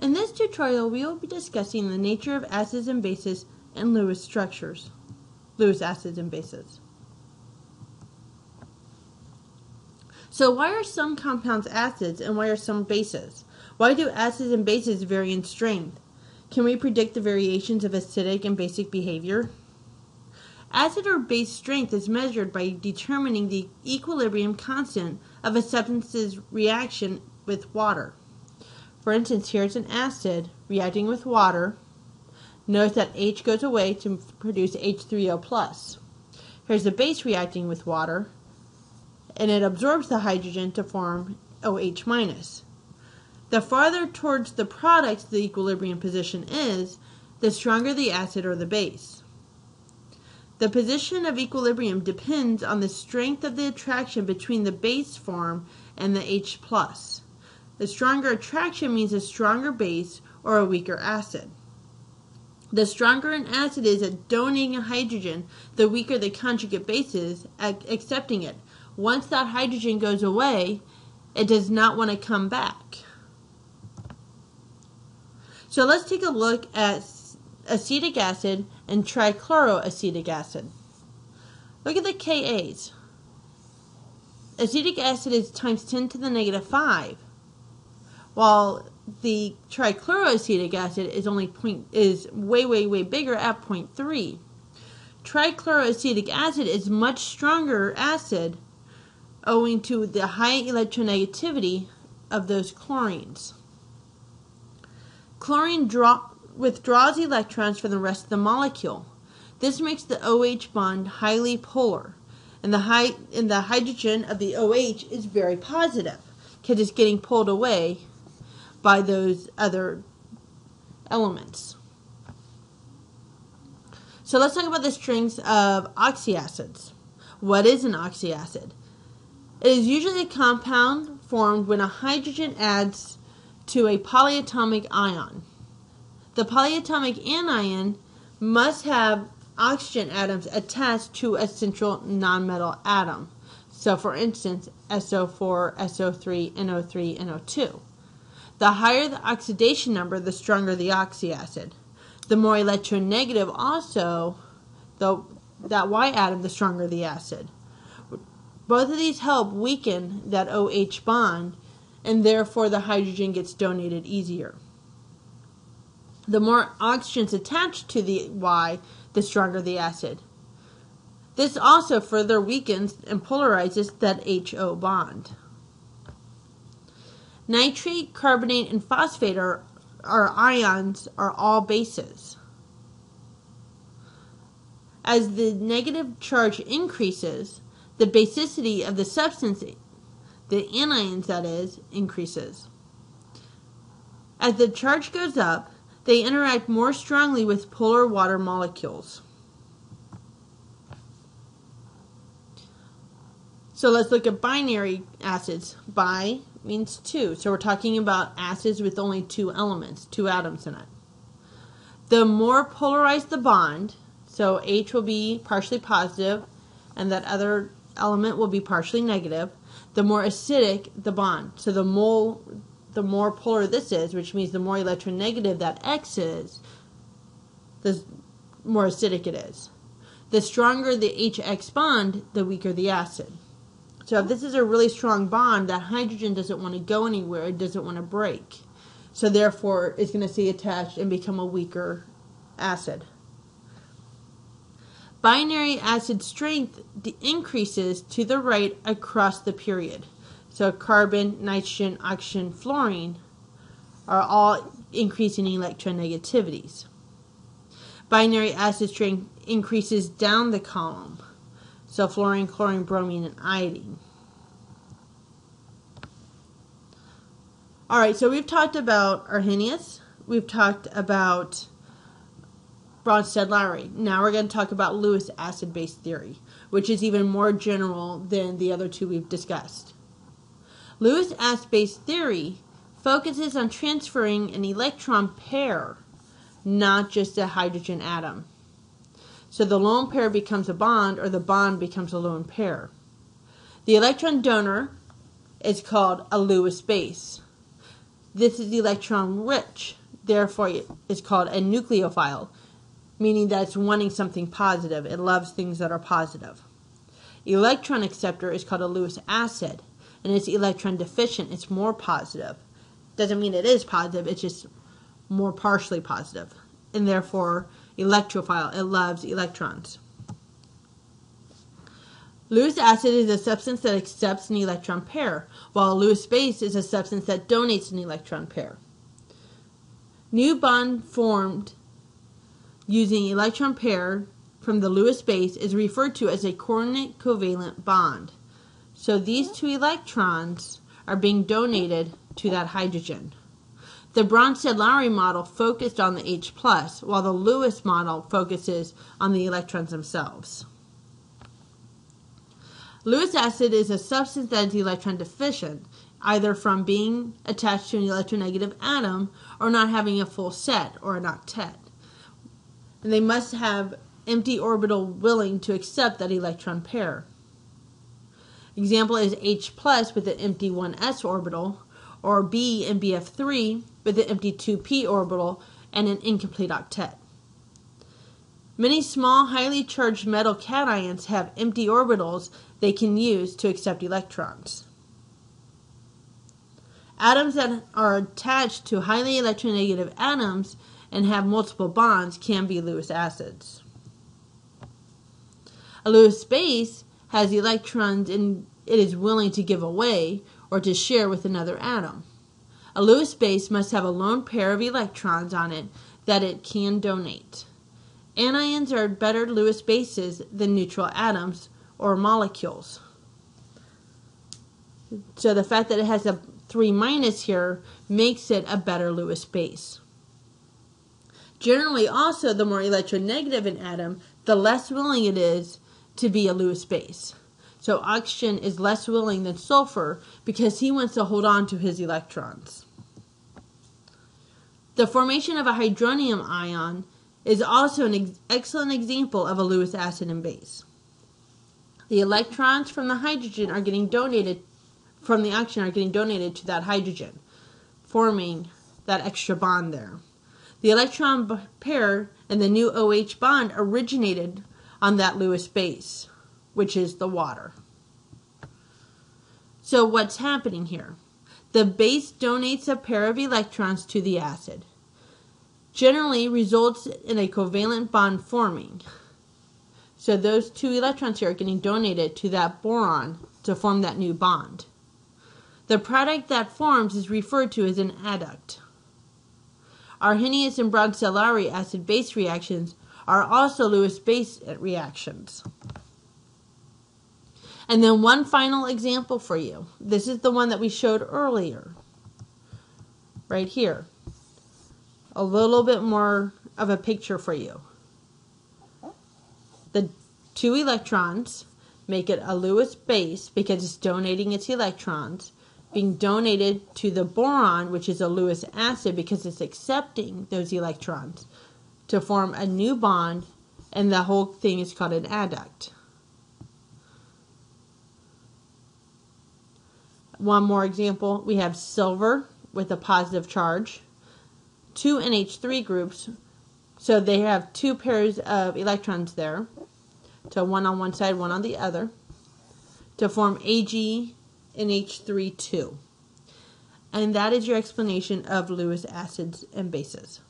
In this tutorial, we will be discussing the nature of acids and bases and Lewis structures. Lewis acids and bases. So why are some compounds acids and why are some bases? Why do acids and bases vary in strength? Can we predict the variations of acidic and basic behavior? Acid or base strength is measured by determining the equilibrium constant of a substance's reaction with water. For instance, here's an acid reacting with water. Notice that H goes away to produce H3O+. plus. Here's the base reacting with water, and it absorbs the hydrogen to form OH-. minus. The farther towards the product the equilibrium position is, the stronger the acid or the base. The position of equilibrium depends on the strength of the attraction between the base form and the H+. plus. The stronger attraction means a stronger base or a weaker acid. The stronger an acid is at donating a hydrogen, the weaker the conjugate base is at accepting it. Once that hydrogen goes away, it does not want to come back. So let's take a look at acetic acid and trichloroacetic acid. Look at the Kas. Acetic acid is times 10 to the negative 5 while the trichloroacetic acid is only point is way way way bigger at 0.3. Trichloroacetic acid is much stronger acid owing to the high electronegativity of those chlorines. Chlorine draw, withdraws electrons from the rest of the molecule. This makes the OH bond highly polar, and the high and the hydrogen of the OH is very positive because it's getting pulled away by those other elements. So let's talk about the strengths of oxyacids. What is an oxyacid? It is usually a compound formed when a hydrogen adds to a polyatomic ion. The polyatomic anion must have oxygen atoms attached to a central nonmetal atom. So, for instance, SO4, SO3, NO3, NO2. The higher the oxidation number, the stronger the oxyacid. The more electronegative also, the, that Y atom, the stronger the acid. Both of these help weaken that OH bond, and therefore the hydrogen gets donated easier. The more oxygens attached to the Y, the stronger the acid. This also further weakens and polarizes that HO bond. Nitrate, carbonate, and phosphate are, are ions are all bases. As the negative charge increases, the basicity of the substance, the anions that is, increases. As the charge goes up, they interact more strongly with polar water molecules. So let's look at binary acids. Bi means two. So we're talking about acids with only two elements, two atoms in it. The more polarized the bond, so H will be partially positive and that other element will be partially negative, the more acidic the bond. So the more the more polar this is, which means the more electronegative that X is, the more acidic it is. The stronger the HX bond, the weaker the acid. So if this is a really strong bond, that hydrogen doesn't want to go anywhere. It doesn't want to break. So therefore, it's going to stay attached and become a weaker acid. Binary acid strength increases to the right across the period. So carbon, nitrogen, oxygen, fluorine are all increasing electronegativities. Binary acid strength increases down the column. So fluorine, chlorine, bromine, and iodine. All right, so we've talked about Arrhenius. We've talked about Bronsted-Lowry. Now we're going to talk about Lewis acid-base theory, which is even more general than the other two we've discussed. Lewis acid-base theory focuses on transferring an electron pair, not just a hydrogen atom. So the lone pair becomes a bond, or the bond becomes a lone pair. The electron donor is called a Lewis base. This is electron rich, therefore, it's called a nucleophile, meaning that it's wanting something positive. It loves things that are positive. Electron acceptor is called a Lewis acid, and it's electron deficient. It's more positive. Doesn't mean it is positive, it's just more partially positive, and therefore electrophile. It loves electrons. Lewis acid is a substance that accepts an electron pair, while Lewis base is a substance that donates an electron pair. New bond formed using electron pair from the Lewis base is referred to as a coordinate covalent bond. So these two electrons are being donated to that hydrogen. The Bronsted-Lowry model focused on the H+, while the Lewis model focuses on the electrons themselves. Lewis acid is a substance that is electron deficient, either from being attached to an electronegative atom or not having a full set or an octet. And they must have empty orbital willing to accept that electron pair. Example is H plus with an empty 1s orbital, or B and BF3 with an empty 2p orbital and an incomplete octet. Many small, highly charged metal cations have empty orbitals they can use to accept electrons. Atoms that are attached to highly electronegative atoms and have multiple bonds can be Lewis acids. A Lewis base has electrons and it is willing to give away or to share with another atom. A Lewis base must have a lone pair of electrons on it that it can donate. Anions are better Lewis bases than neutral atoms or molecules. So the fact that it has a 3 minus here makes it a better Lewis base. Generally, also, the more electronegative an atom, the less willing it is to be a Lewis base. So oxygen is less willing than sulfur because he wants to hold on to his electrons. The formation of a hydronium ion is also an ex excellent example of a Lewis acid and base. The electrons from the hydrogen are getting donated from the oxygen are getting donated to that hydrogen, forming that extra bond there. The electron pair and the new OH bond originated on that Lewis base, which is the water. So what's happening here? The base donates a pair of electrons to the acid. Generally results in a covalent bond forming. So those two electrons here are getting donated to that boron to form that new bond. The product that forms is referred to as an adduct. Arrhenius and Bronsted-Lowry acid-base reactions are also Lewis-base reactions. And then one final example for you. This is the one that we showed earlier. Right here. A little bit more of a picture for you. The two electrons make it a Lewis base because it's donating its electrons being donated to the boron, which is a Lewis acid because it's accepting those electrons to form a new bond, and the whole thing is called an adduct. One more example, we have silver with a positive charge, two NH3 groups, so they have two pairs of electrons there, so one on one side, one on the other, to form Ag NH3 2. And that is your explanation of Lewis acids and bases.